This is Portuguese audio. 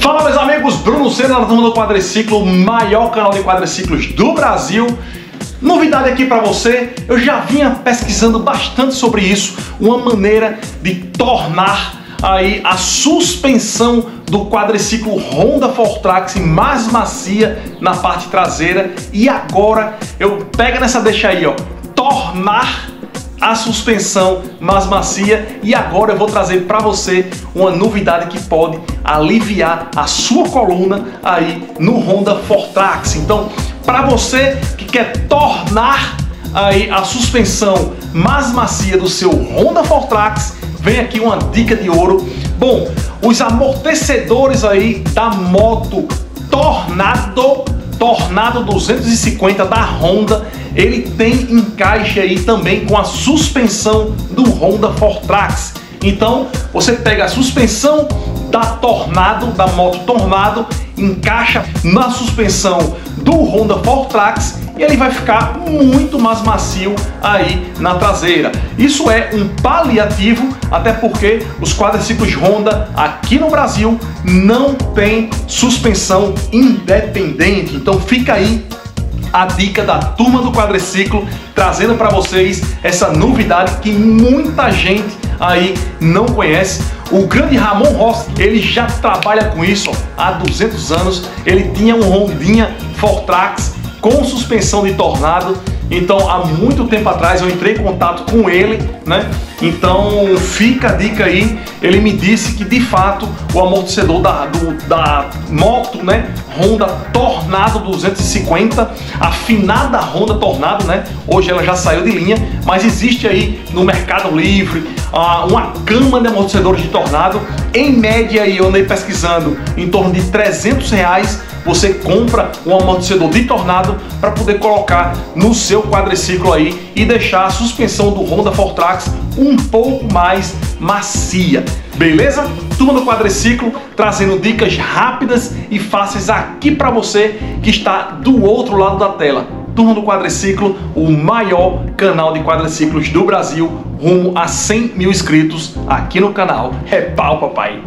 Fala meus amigos, Bruno Senna na turma do Quadriciclo, o maior canal de quadriciclos do Brasil. Novidade aqui para você, eu já vinha pesquisando bastante sobre isso, uma maneira de tornar aí a suspensão do quadriciclo Honda Fortrax mais macia na parte traseira e agora eu pego nessa deixa aí, ó, tornar a suspensão mais macia e agora eu vou trazer para você uma novidade que pode aliviar a sua coluna aí no Honda Fortrax. Então, para você que quer tornar aí a suspensão mais macia do seu Honda Fortrax, vem aqui uma dica de ouro. Bom, os amortecedores aí da moto Tornado, Tornado 250 da Honda, ele tem encaixe aí também com a suspensão do Honda Fortrax. Então, você pega a suspensão da Tornado, da moto Tornado, encaixa na suspensão do Honda Fortrax e ele vai ficar muito mais macio aí na traseira. Isso é um paliativo, até porque os quadriciclos Honda aqui no Brasil não tem suspensão independente. Então fica aí a dica da turma do quadriciclo, trazendo para vocês essa novidade que muita gente aí não conhece. O grande Ramon Rossi, ele já trabalha com isso ó, há 200 anos. Ele tinha um Rondinha Fortrax com suspensão de tornado. Então, há muito tempo atrás eu entrei em contato com ele, né? Então, fica a dica aí. Ele me disse que de fato o amortecedor da, do, da moto, né? Honda Tornado 250, afinada Honda Tornado, né? Hoje ela já saiu de linha, mas existe aí no Mercado Livre uh, uma cama de amortecedores de Tornado. Em média, eu andei pesquisando em torno de 300 reais você compra um amortecedor de tornado para poder colocar no seu quadriciclo aí e deixar a suspensão do Honda Fortrax um pouco mais macia. Beleza? Turma do quadriciclo trazendo dicas rápidas e fáceis aqui para você que está do outro lado da tela. Turma do Quadriciclo, o maior canal de quadriciclos do Brasil, rumo a 100 mil inscritos aqui no canal. É pau, papai!